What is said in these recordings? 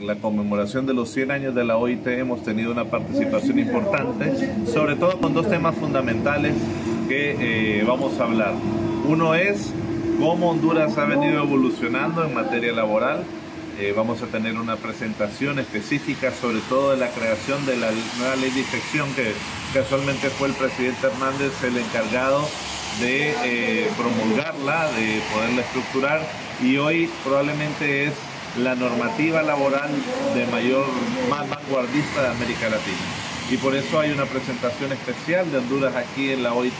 La conmemoración de los 100 años de la OIT hemos tenido una participación importante, sobre todo con dos temas fundamentales que eh, vamos a hablar. Uno es cómo Honduras ha venido evolucionando en materia laboral. Eh, vamos a tener una presentación específica sobre todo de la creación de la nueva ley de inspección que casualmente fue el presidente Hernández el encargado de eh, promulgarla, de poderla estructurar y hoy probablemente es la normativa laboral de mayor, más vanguardista de América Latina. Y por eso hay una presentación especial de Honduras aquí en la OIT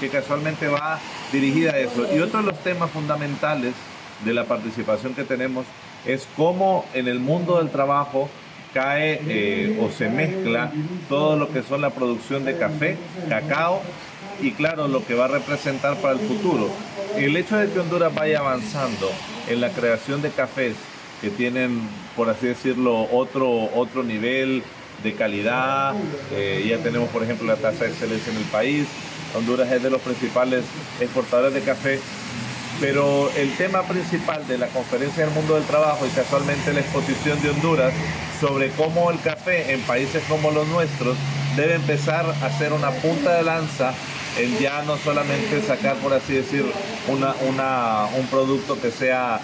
que casualmente va dirigida a eso. Y otro de los temas fundamentales de la participación que tenemos es cómo en el mundo del trabajo cae eh, o se mezcla todo lo que son la producción de café, cacao y claro lo que va a representar para el futuro. El hecho de que Honduras vaya avanzando en la creación de cafés que tienen, por así decirlo, otro, otro nivel de calidad. Eh, ya tenemos, por ejemplo, la tasa de excelencia en el país. Honduras es de los principales exportadores de café. Pero el tema principal de la conferencia del mundo del trabajo y casualmente la exposición de Honduras sobre cómo el café en países como los nuestros debe empezar a ser una punta de lanza en ya no solamente sacar, por así decir, una, un producto que sea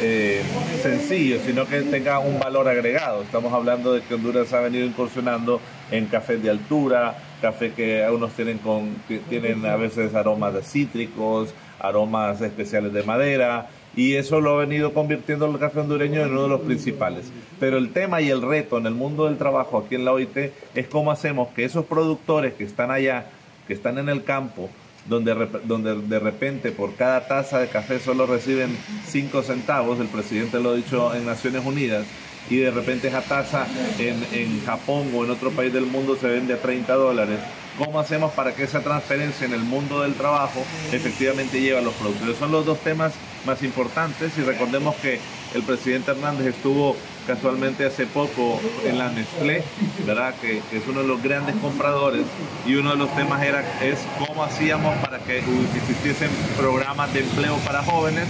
eh, sencillo, sino que tenga un valor agregado. Estamos hablando de que Honduras ha venido incursionando en cafés de altura, café que algunos tienen, con, tienen a veces aromas de cítricos, aromas especiales de madera, y eso lo ha venido convirtiendo el café hondureño en uno de los principales. Pero el tema y el reto en el mundo del trabajo aquí en la OIT es cómo hacemos que esos productores que están allá, que están en el campo, donde, donde de repente por cada taza de café solo reciben 5 centavos, el presidente lo ha dicho en Naciones Unidas, y de repente esa taza en, en Japón o en otro país del mundo se vende a 30 dólares. ¿Cómo hacemos para que esa transferencia en el mundo del trabajo efectivamente lleve a los productos? son los dos temas más importantes y recordemos que el presidente Hernández estuvo casualmente hace poco en la Nestlé, ¿verdad? Que, es uno de los grandes compradores y uno de los temas era es cómo hacíamos para que existiesen programas de empleo para jóvenes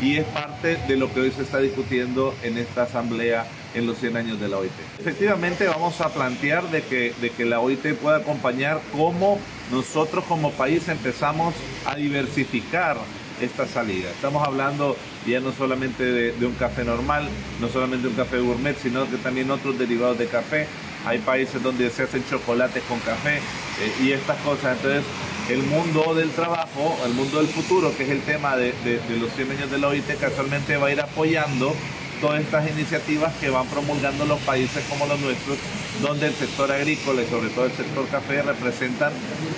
y es parte de lo que hoy se está discutiendo en esta asamblea en los 100 años de la OIT. Efectivamente vamos a plantear de que, de que la OIT pueda acompañar cómo nosotros como país empezamos a diversificar esta salida. Estamos hablando ya no solamente de, un café normal, no solamente de un café gourmet, sino que también otros derivados de café. Hay países donde se hacen chocolates con café eh, y estas cosas. Entonces, el mundo del trabajo, el mundo del futuro, que es el tema de, los 100 años de la OIT, casualmente va a ir apoyando todas estas iniciativas que van promulgando los países como los nuestros, donde el sector agrícola y sobre todo el sector café representan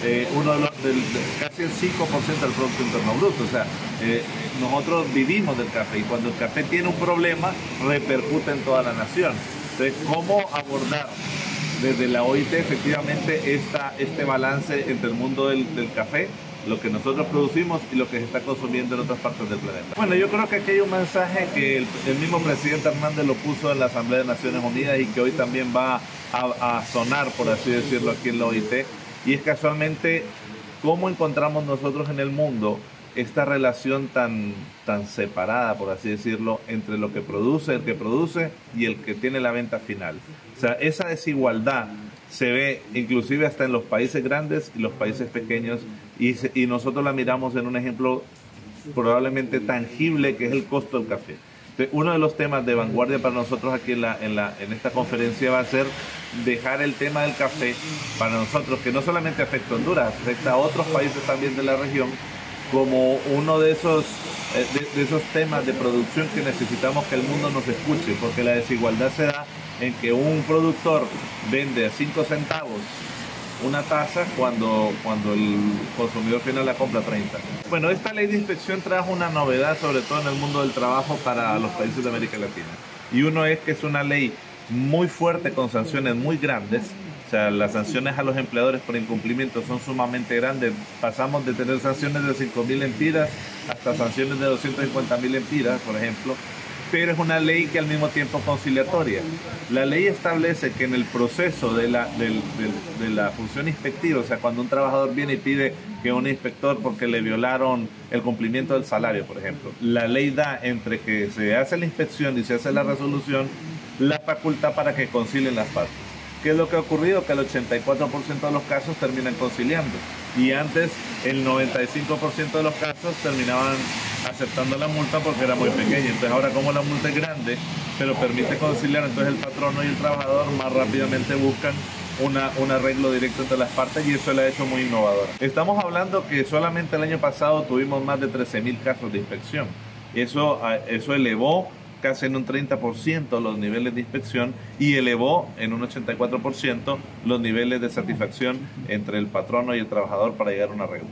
eh, uno de los, casi el 5% del Producto Interno Bruto. O sea, eh, nosotros vivimos del café y cuando el café tiene un problema, repercute en toda la nación. ¿Cómo abordar desde la OIT efectivamente esta, este balance entre el mundo del café lo que nosotros producimos y lo que se está consumiendo en otras partes del planeta. Bueno, yo creo que aquí hay un mensaje que el, mismo presidente Hernández lo puso en la Asamblea de Naciones Unidas y que hoy también va a, sonar, por así decirlo, aquí en la OIT, y es casualmente cómo encontramos nosotros en el mundo esta relación tan, tan separada, por así decirlo, entre lo que produce, el que produce y el que tiene la venta final. O sea, esa desigualdad se ve inclusive hasta en los países grandes y los países pequeños y, nosotros la miramos en un ejemplo probablemente tangible que es el costo del café. uno de los temas de vanguardia para nosotros aquí en, la, en, la, en esta conferencia va a ser dejar el tema del café para nosotros, que no solamente afecta a Honduras, afecta a otros países también de la región, como uno de esos, eh, de esos temas de producción que necesitamos que el mundo nos escuche, porque la desigualdad se da en que un productor vende a 5 centavos una taza cuando, cuando el consumidor final la compra a 30. Bueno, esta ley de inspección trajo una novedad, sobre todo en el mundo del trabajo, para los países de América Latina. Y uno es que es una ley muy fuerte con sanciones muy grandes. Sea, las sanciones a los empleadores por incumplimiento son sumamente grandes. Pasamos de tener sanciones de 5.000 empiras hasta sanciones de 250.000 empiras, por ejemplo pero es una ley que al mismo tiempo es conciliatoria. La ley establece que en el proceso de la, de, la función inspectiva, o sea, cuando un trabajador viene y pide que un inspector porque le violaron el cumplimiento del salario, por ejemplo, la ley da entre que se hace la inspección y se hace la resolución la facultad para que concilien las partes. ¿Qué es lo que ha ocurrido? Que el 84% de los casos terminan conciliando y antes el 95% de los casos terminaban aceptando la multa porque era muy pequeña. Entonces ahora como la multa es grande, pero permite conciliar, entonces el patrono y el trabajador más rápidamente buscan una, un arreglo directo entre las partes y eso le ha hecho muy innovador. Estamos hablando que solamente el año pasado tuvimos más de 13.000 casos de inspección. Eso, eso elevó casi en un 30% los niveles de inspección y elevó en un 84% los niveles de satisfacción entre el patrono y el trabajador para llegar a un arreglo.